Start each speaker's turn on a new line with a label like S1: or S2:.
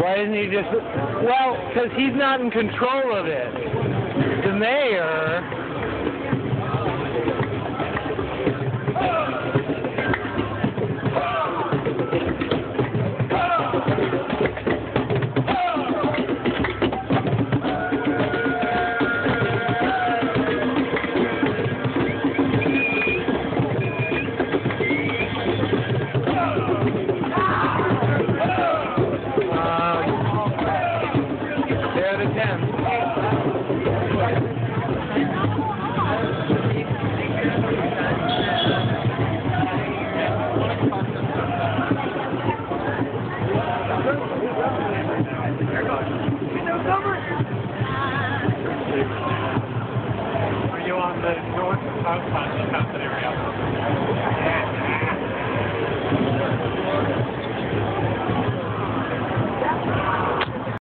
S1: Why isn't he just? Well, because he's not in control of it. The mayor. They're the ten.
S2: Are you on the north or south side of the area?